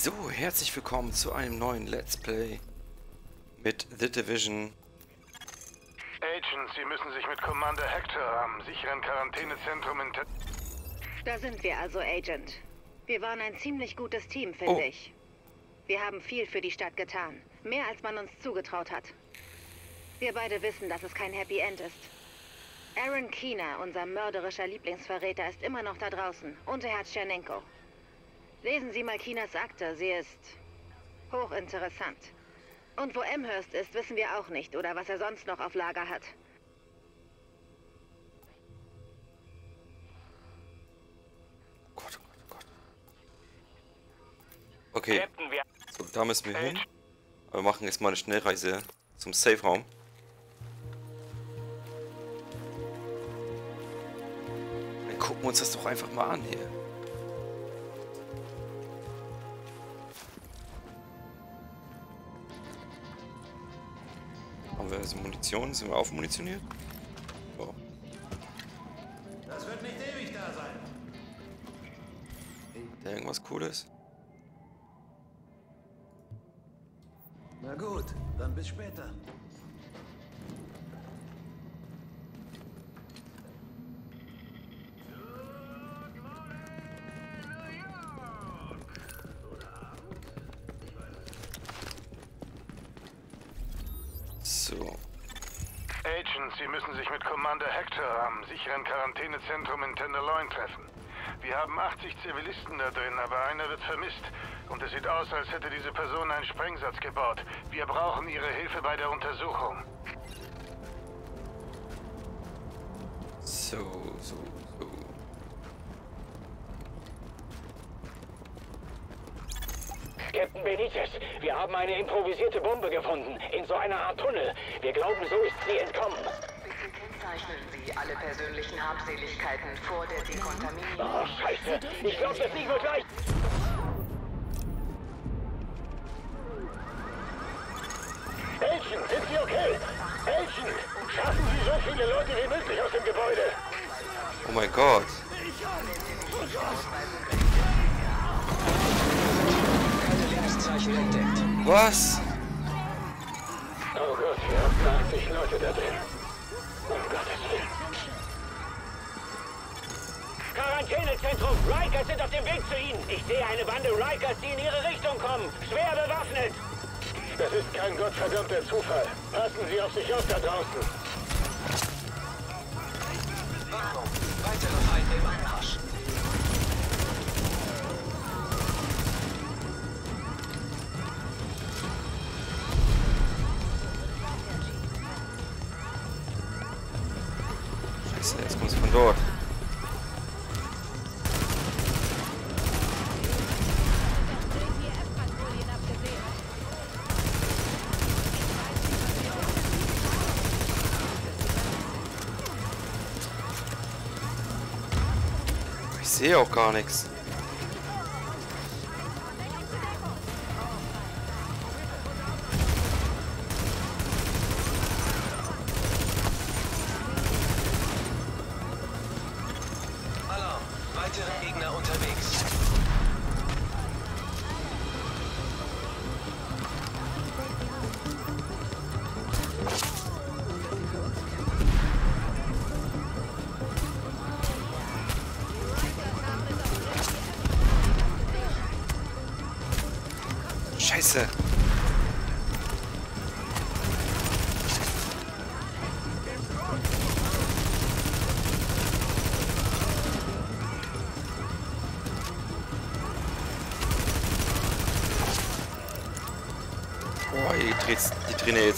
So, herzlich willkommen zu einem neuen Let's Play mit The Division. Agent, Sie müssen sich mit Commander Hector am sicheren Quarantänezentrum in... Te Da sind wir also, Agent. Wir waren ein ziemlich gutes Team, finde Oh. ich. Wir haben viel für die Stadt getan. Mehr als man uns zugetraut hat. Wir beide wissen, dass es kein Happy End ist. Aaron Keener, unser mörderischer Lieblingsverräter, ist immer noch da draußen. Und er hat Tschernenko. Lesen Sie mal Keeners Akte. Sie ist hochinteressant. Und wo Amherst ist, wissen wir auch nicht. Oder was er sonst noch auf Lager hat. Oh Gott, oh Gott, oh Gott. Okay, so, da müssen wir hin. Aber wir machen jetzt mal eine Schnellreise zum Safe-Raum. Dann gucken wir uns das doch einfach mal an hier. Haben wir also Munition? Sind wir aufmunitioniert? Oh. Das wird nicht ewig da sein. Da irgendwas Cooles? Na gut, dann bis später. 30 Zivilisten da drin, aber einer wird vermisst. Und es sieht aus, als hätte diese Person einen Sprengsatz gebaut. Wir brauchen Ihre Hilfe bei der Untersuchung. So, so, so. Captain Benitez, wir haben eine improvisierte Bombe gefunden, in so einer Art Tunnel. Wir glauben, so ist sie entkommen. Alle persönlichen Habseligkeiten vor der Dekontaminierung. Oh, scheiße. Ich glaube, das Ding wird gleich... Elchen, sind Sie okay? Elchen, schaffen Sie so viele Leute wie möglich aus dem Gebäude. Oh mein Gott. Was? Oh Gott, wir haben 80 Leute da drin. Quarantänezentrum! Rikers sind auf dem Weg zu Ihnen! Ich sehe eine Bande Rikers, die in Ihre Richtung kommen! Schwer bewaffnet! Das ist kein gottverdammter Zufall. Passen Sie auf sich auf da draußen. Weitere Feinde im Anmarsch. Sehe auch gar nichts.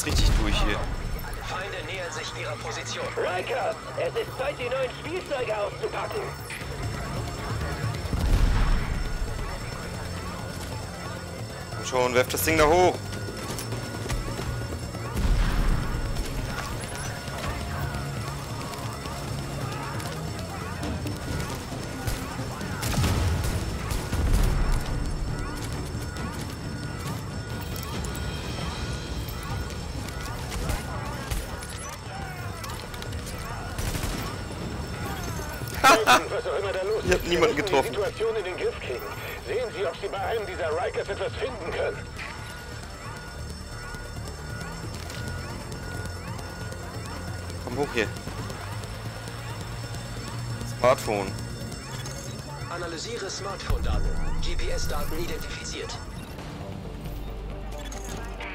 Jetzt richtig durch hier. Feinde nähern sich ihrer Position. Rikers, es ist Zeit, die neuen Spielzeuge auszupacken. Komm schon, werft das Ding da hoch. Situation in den Griff kriegen. Sehen Sie, ob Sie bei einem dieser Rikers etwas finden können. Komm hoch hier. Smartphone. Analysiere Smartphone-Daten. GPS-Daten identifiziert.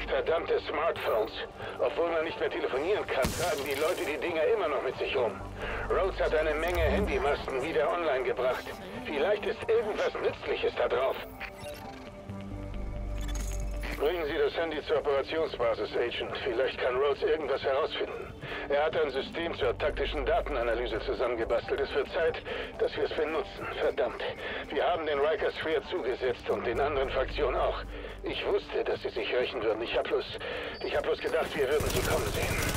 Verdammte Smartphones. Obwohl man nicht mehr telefonieren kann, tragen die Leute die Dinger immer noch mit sich rum. Rhodes hat eine Menge Handymasten wieder online gebracht. Vielleicht ist irgendwas Nützliches da drauf. Bringen Sie das Handy zur Operationsbasis, Agent. Vielleicht kann Rhodes irgendwas herausfinden. Er hat ein System zur taktischen Datenanalyse zusammengebastelt. Es wird Zeit, dass wir es benutzen. Verdammt. Wir haben den Rikers schwer zugesetzt und den anderen Fraktionen auch. Ich wusste, dass sie sich rächen würden. Ich hab bloß, ich hab bloß gedacht, wir würden sie kommen sehen.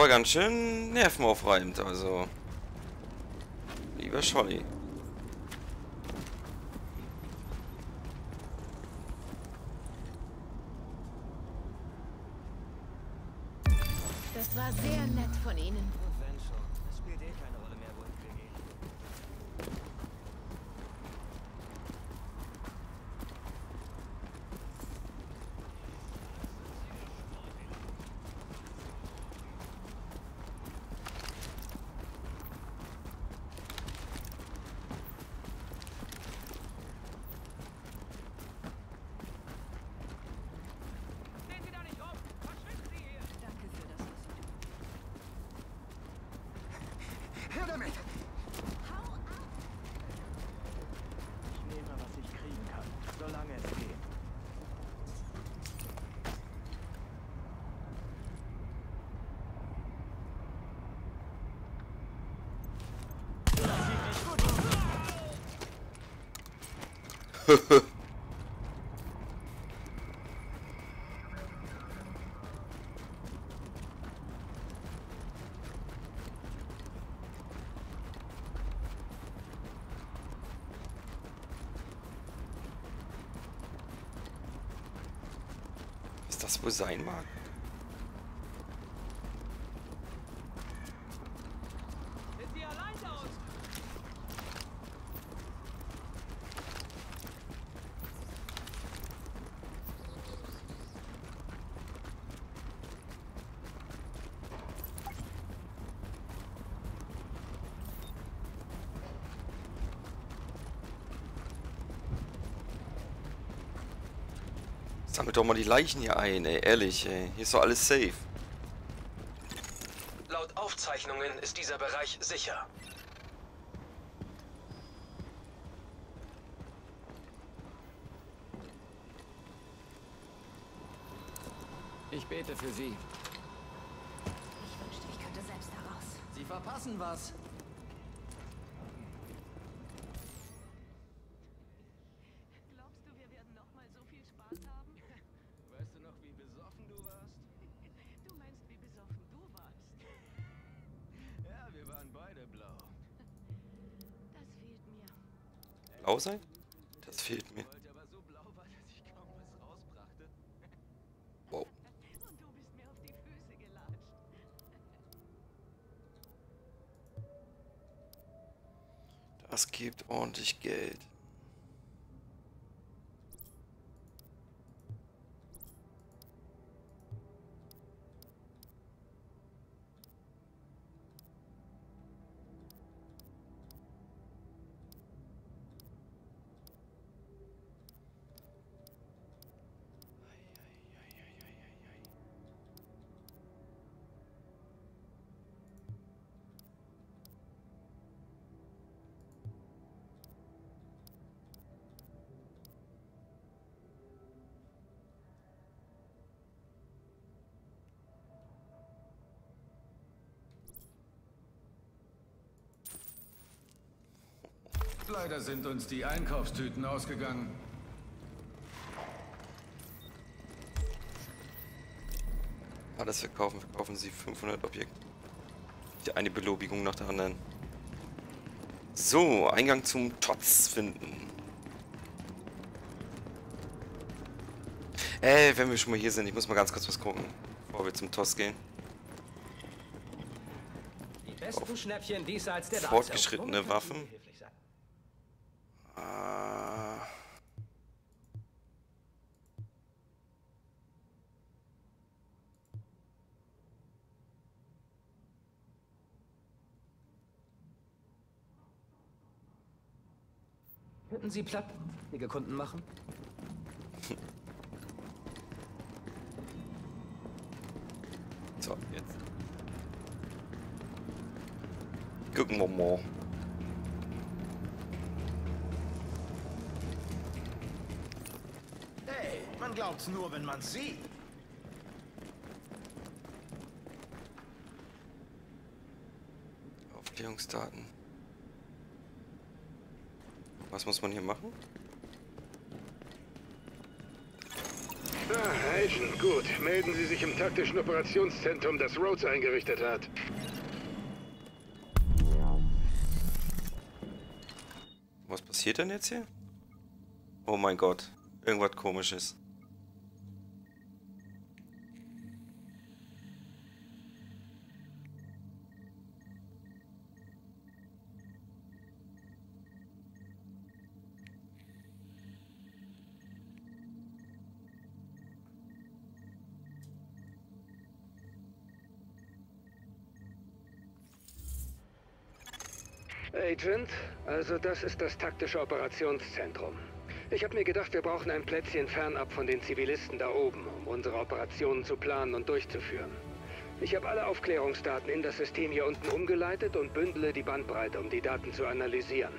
War ganz schön nervenaufreibend, also. Lieber Scholli. Das war sehr nett von Ihnen. Her damit! Ich nehme, was ich kriegen kann, solange es geht. Was das wohl sein mag? Sammelt doch mal die Leichen hier ein, ey. Ehrlich, ey. Hier ist doch alles safe. Laut Aufzeichnungen ist dieser Bereich sicher. Ich bete für Sie. Ich wünschte, ich könnte selbst heraus. Sie verpassen was. Blau sein? Das fehlt mir. Wow. Das gibt ordentlich Geld. Leider sind uns die Einkaufstüten ausgegangen. Alles verkaufen, verkaufen sie 500 Objekte. Die eine Belobigung nach der anderen. So, Eingang zum Tots finden. Äh, wenn wir schon mal hier sind, ich muss mal ganz kurz was gucken, bevor wir zum Tots gehen. Die besten Schnäppchen diesseits der Fortgeschrittene Waffen. Ah. Könnten Sie platt einige Kunden machen? So, jetzt. Gucken wir mal. Man glaubt's nur, wenn man's sieht. Aufklärungsdaten. Was muss man hier machen? Ah, Agent, gut. Melden Sie sich im taktischen Operationszentrum, das Rhodes eingerichtet hat. Was passiert denn jetzt hier? Oh mein Gott. Irgendwas komisches. Agent, also das ist das taktische Operationszentrum. Ich habe mir gedacht, wir brauchen ein Plätzchen fernab von den Zivilisten da oben, um unsere Operationen zu planen und durchzuführen. Ich habe alle Aufklärungsdaten in das System hier unten umgeleitet und bündele die Bandbreite, um die Daten zu analysieren.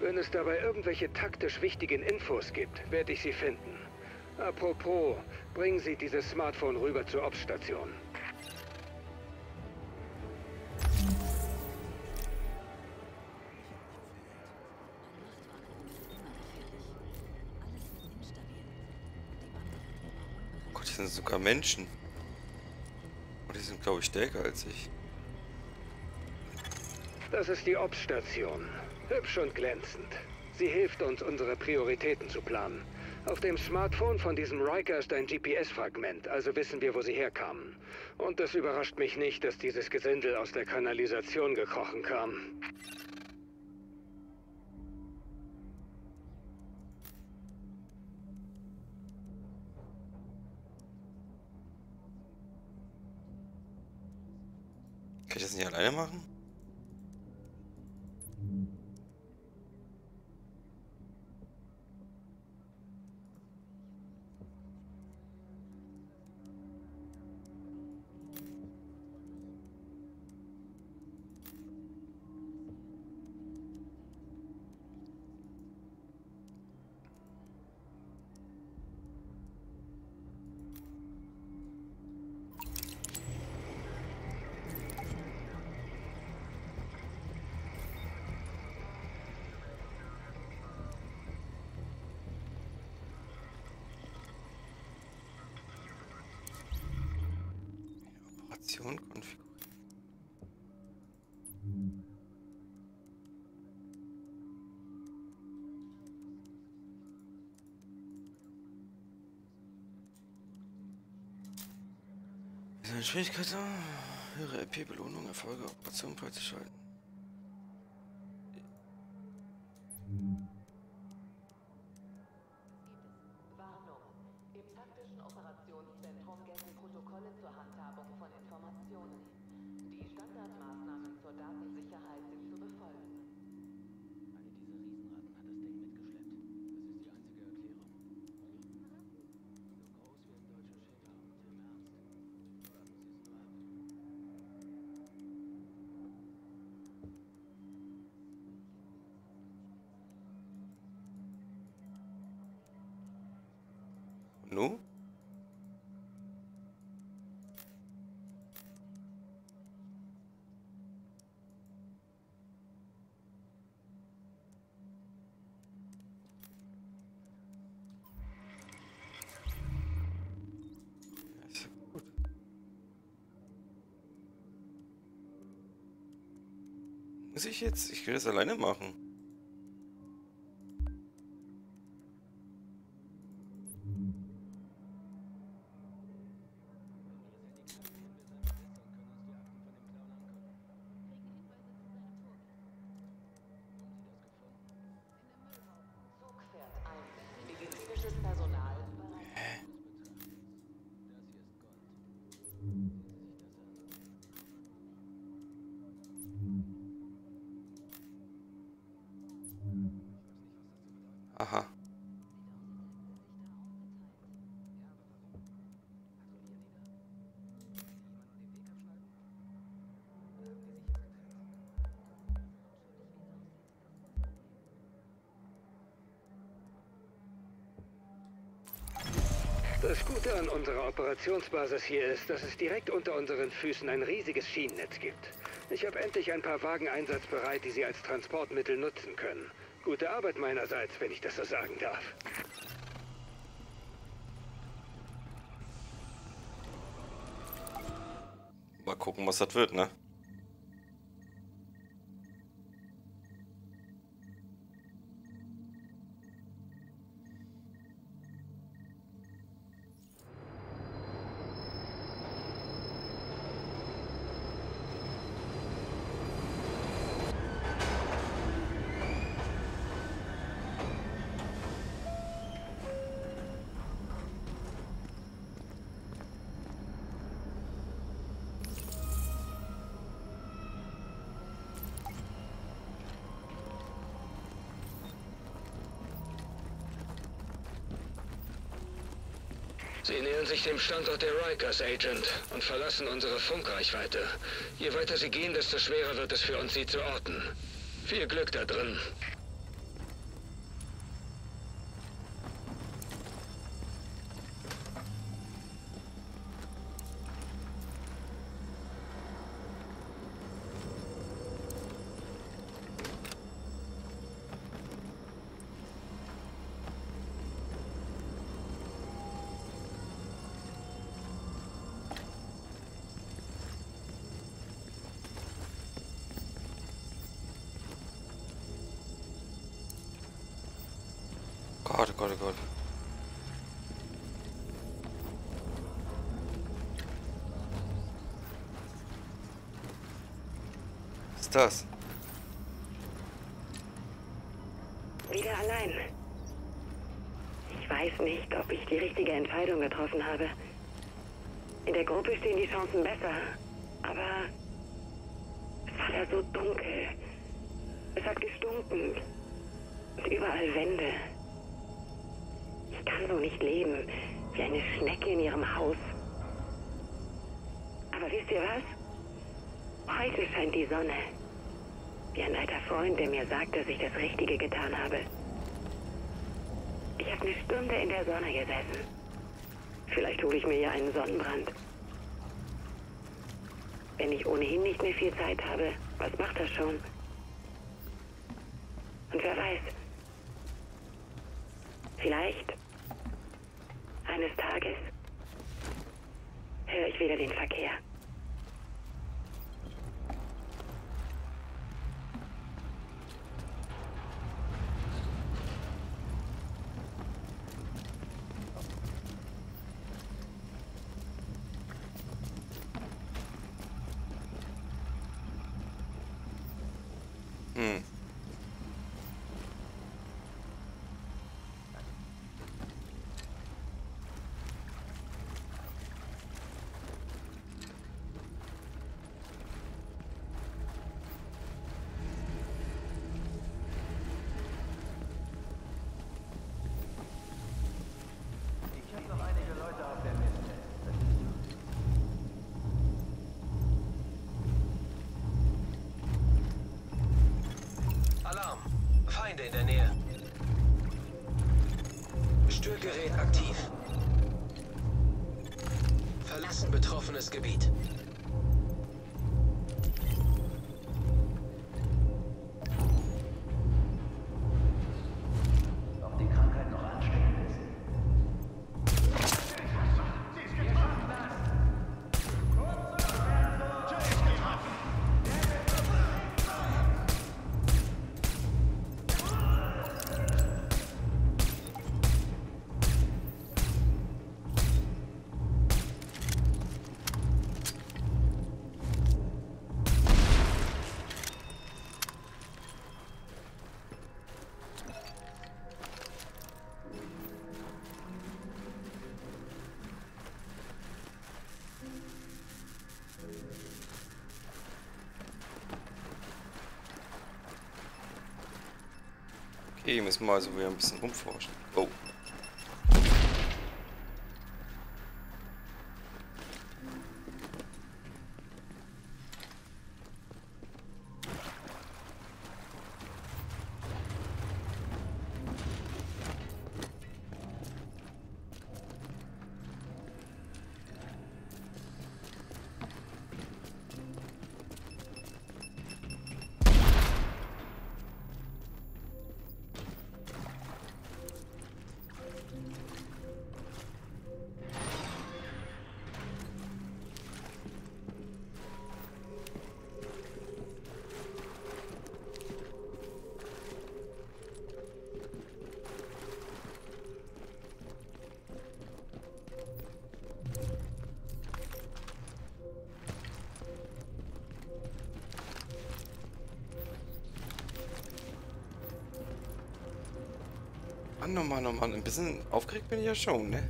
Wenn es dabei irgendwelche taktisch wichtigen Infos gibt, werde ich sie finden. Apropos, bringen Sie dieses Smartphone rüber zur Ops-Station. Hier sind sogar Menschen. Und die sind, glaube ich, stärker als ich. Das ist die Ops-Station. Hübsch und glänzend. Sie hilft uns, unsere Prioritäten zu planen. Auf dem Smartphone von diesem Riker ist ein GPS-Fragment, also wissen wir, wo sie herkamen. Und es überrascht mich nicht, dass dieses Gesindel aus der Kanalisation gekrochen kam. Alleine machen? Operation konfigurieren. Schwierigkeit, höhere RP-Belohnung, Erfolge, Operationen freizuschalten. Im taktischen Operationszentrum gelten Protokolle zur Handhabung von Informationen. Die Standardmaßnahmen zur Datensicherheit sind zu befolgen. Eine dieser Riesenratten hat das Ding mitgeschleppt. Das ist die einzige Erklärung. So groß wie ein deutscher Schicker. Im Ernst. Warten Sie es nur ab. Nu? Muss ich jetzt? Ich will das alleine machen. Das Gute an unserer Operationsbasis hier ist, dass es direkt unter unseren Füßen ein riesiges Schienennetz gibt. Ich habe endlich ein paar Wagen einsatzbereit, die Sie als Transportmittel nutzen können. Gute Arbeit meinerseits, wenn ich das so sagen darf. Mal gucken, was das wird, ne? Sie nähern sich dem Standort der Rikers, Agent, und verlassen unsere Funkreichweite. Je weiter Sie gehen, desto schwerer wird es für uns, Sie zu orten. Viel Glück da drin. Das? Wieder allein. Ich weiß nicht, ob ich die richtige Entscheidung getroffen habe. In der Gruppe stehen die Chancen besser. Aber es war da so dunkel. Es hat gestunken. Und überall Wände. Ich kann so nicht leben, wie eine Schnecke in ihrem Haus. Aber wisst ihr was? Heute scheint die Sonne. Wie ein alter Freund, der mir sagt, dass ich das Richtige getan habe. Ich habe eine Stunde in der Sonne gesessen. Vielleicht hole ich mir ja einen Sonnenbrand. Wenn ich ohnehin nicht mehr viel Zeit habe, was macht das schon? Und wer weiß, vielleicht eines Tages höre ich wieder den Verkehr. Mm. Feinde in der Nähe. Störgerät aktiv. Verlassen betroffenes Gebiet. Okay, müssen wir also wieder ein bisschen rumforschen. Oh. Mann, oh Mann, oh Mann. Ein bisschen aufgeregt bin ich ja schon, ne?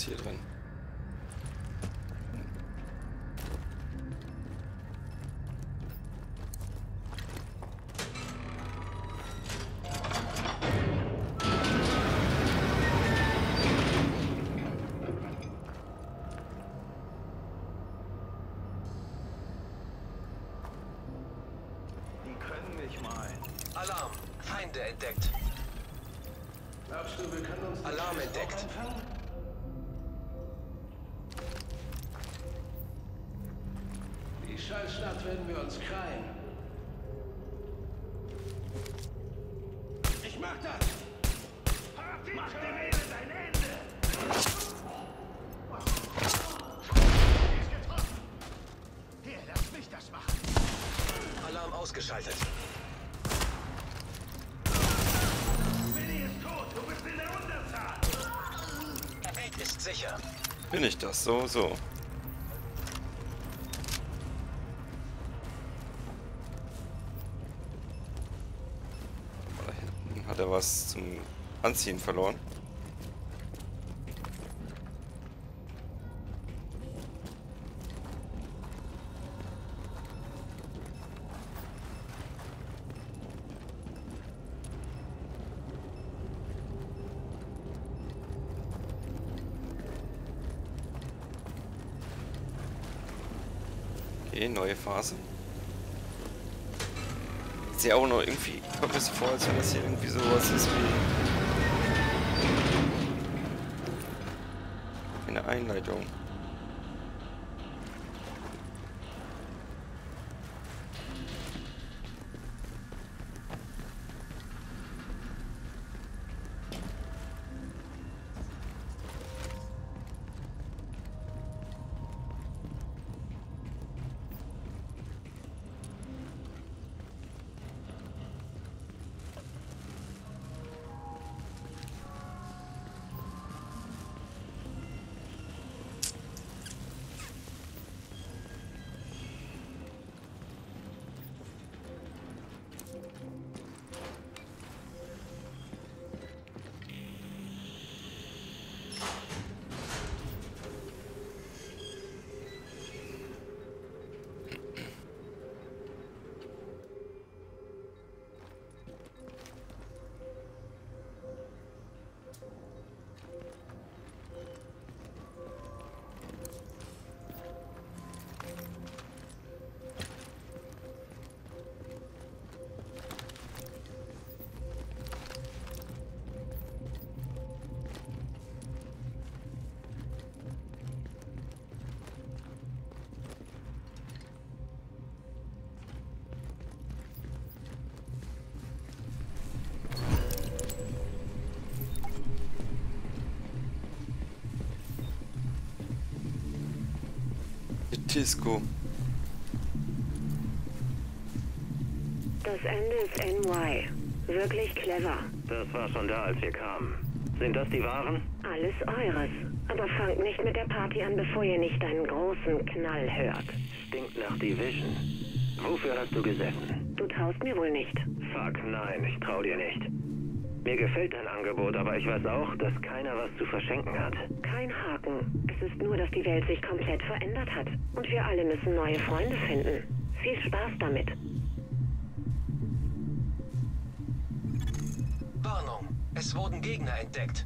Ist hier drin? Uns krallen. Ich mach das! Mach dem Elend ein Ende! Ist getroffen! Hier, lass mich das machen! Alarm ausgeschaltet. Billy ist tot! Du bist in der Unterzahl! Gebiet ist sicher. Bin ich das? So, so. Was zum Anziehen verloren. Okay, neue Phase. Ist ja auch noch irgendwie, kommt mir so vor, als wenn das hier irgendwie sowas ist wie eine Einleitung. Disco. Das Ende ist NY. Wirklich clever. Das war schon da, als wir kamen. Sind das die Waren? Alles eures. Aber fangt nicht mit der Party an, bevor ihr nicht einen großen Knall hört. Stinkt nach Division. Wofür hast du gesessen? Du traust mir wohl nicht. Fuck, nein, ich trau dir nicht. Mir gefällt dein Angebot, aber ich weiß auch, dass keiner was zu verschenken hat. Kein Haken. Es ist nur, dass die Welt sich komplett verändert hat. Und wir alle müssen neue Freunde finden. Viel Spaß damit. Warnung. Es wurden Gegner entdeckt.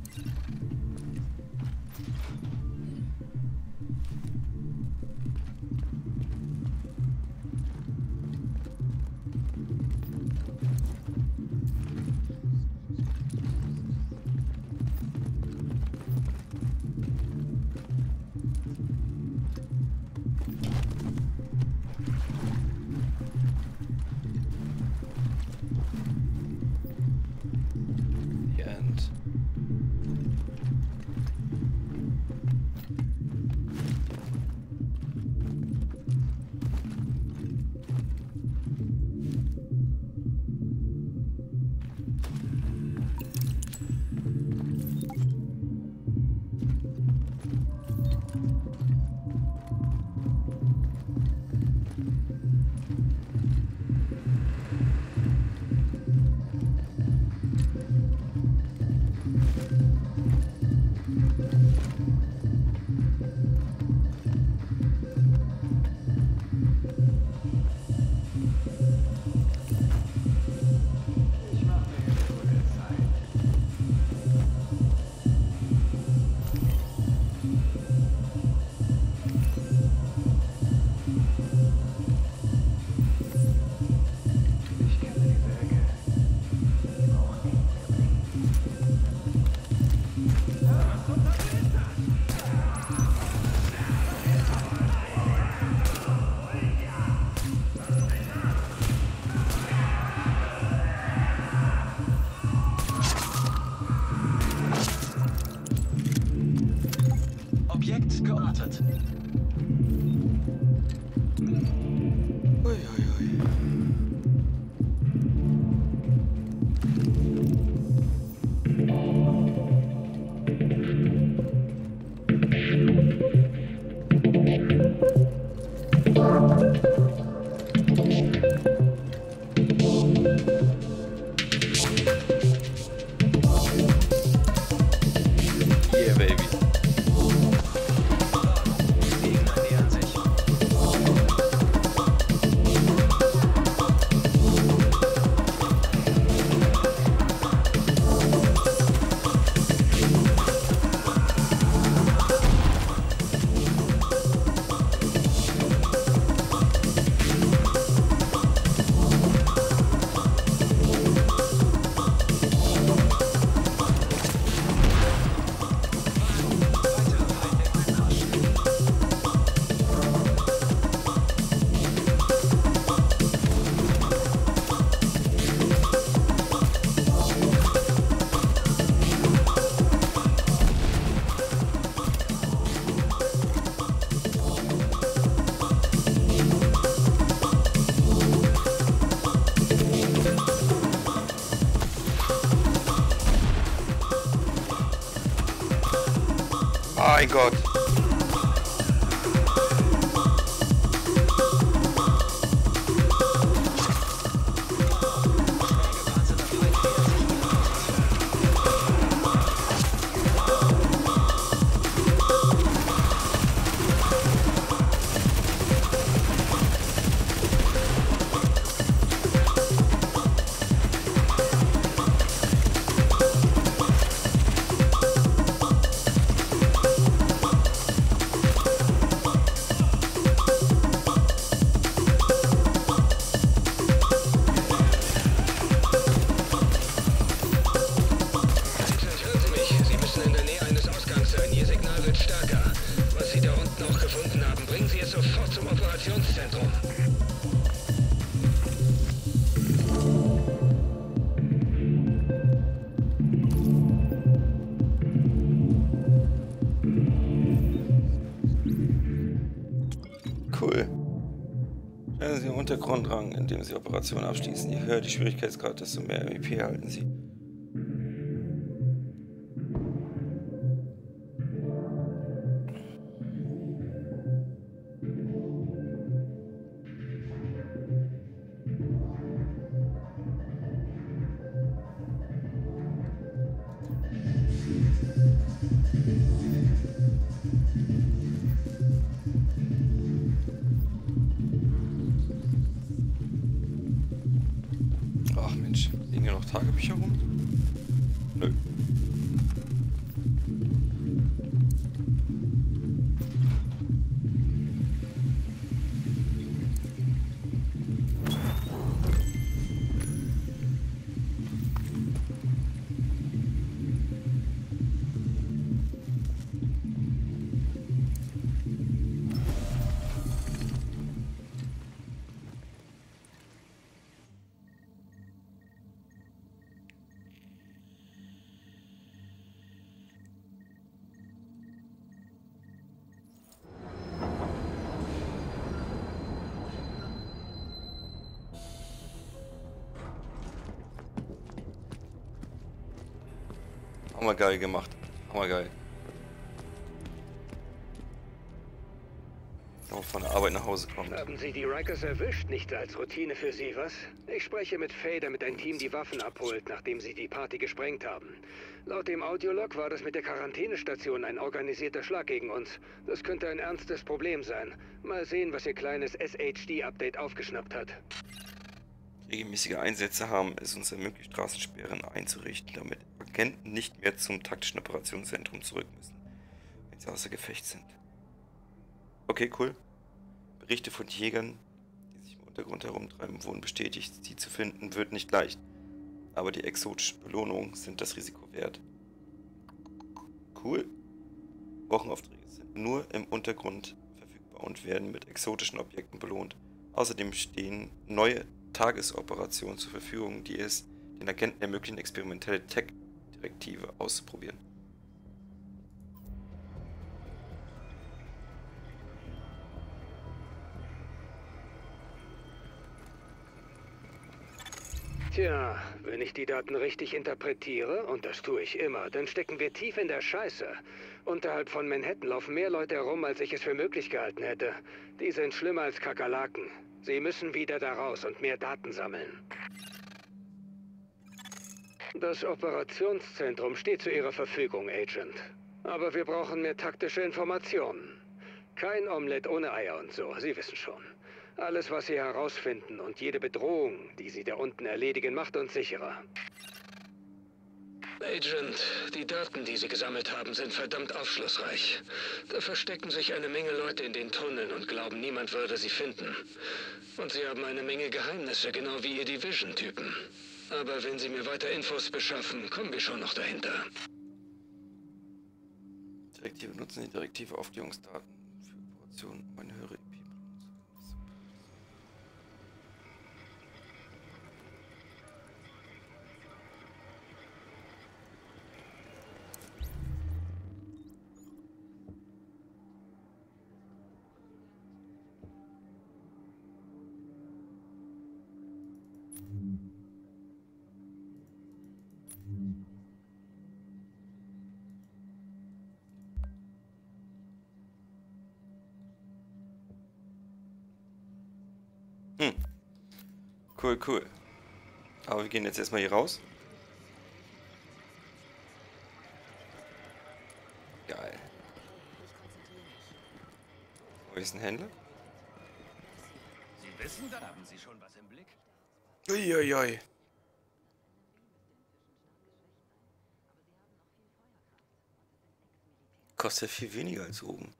Untergrundrang, in dem Sie Operationen abschließen. Je höher die Schwierigkeitsgrad, desto mehr MEP erhalten Sie. Mensch, liegen hier noch Tagebücher rum? Hammergeil gemacht. Hammergeil. Man von der Arbeit nach Hause kommt. Haben Sie die Rikers erwischt? Nichts als Routine für Sie, was? Ich spreche mit Faye, damit ein Team die Waffen abholt, nachdem Sie die Party gesprengt haben. Laut dem Audiolog war das mit der Quarantänestation ein organisierter Schlag gegen uns. Das könnte ein ernstes Problem sein. Mal sehen, was Ihr kleines SHD-Update aufgeschnappt hat. Regelmäßige Einsätze haben es uns ermöglicht, Straßensperren einzurichten, damit Agenten nicht mehr zum taktischen Operationszentrum zurück müssen, wenn sie außer Gefecht sind. Okay, cool. Berichte von Jägern, die sich im Untergrund herumtreiben, wurden bestätigt. Sie zu finden wird nicht leicht, aber die exotischen Belohnungen sind das Risiko wert. Cool. Wochenaufträge sind nur im Untergrund verfügbar und werden mit exotischen Objekten belohnt. Außerdem stehen neue Tagesoperationen zur Verfügung, die es den Agenten ermöglichen, experimentelle Tech-Direktive auszuprobieren. Tja, wenn ich die Daten richtig interpretiere, und das tue ich immer, dann stecken wir tief in der Scheiße. Unterhalb von Manhattan laufen mehr Leute herum, als ich es für möglich gehalten hätte. Die sind schlimmer als Kakerlaken. Sie müssen wieder da raus und mehr Daten sammeln. Das Operationszentrum steht zu Ihrer Verfügung, Agent. Aber wir brauchen mehr taktische Informationen. Kein Omelett ohne Eier und so, Sie wissen schon. Alles, was Sie herausfinden und jede Bedrohung, die Sie da unten erledigen, macht uns sicherer. Agent, die Daten, die Sie gesammelt haben, sind verdammt aufschlussreich. Da verstecken sich eine Menge Leute in den Tunneln und glauben, niemand würde sie finden. Und sie haben eine Menge Geheimnisse, genau wie Ihr Division-Typen. Aber wenn Sie mir weiter Infos beschaffen, kommen wir schon noch dahinter. Direktive nutzen die direktive Aufklärungsdaten für Operationen, um eine höhere Cool, cool. Aber wir gehen jetzt erstmal hier raus. Geil. Wo ist ein Händler? Sie wissen, da haben Sie schon was im Blick. Uiuiui. Kostet viel weniger als oben.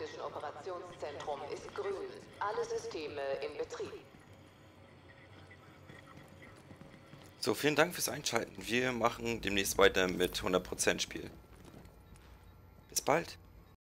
Taktischen Operationszentrum ist grün. Alle Systeme in Betrieb. So, vielen Dank fürs Einschalten. Wir machen demnächst weiter mit 100% Spiel. Bis bald.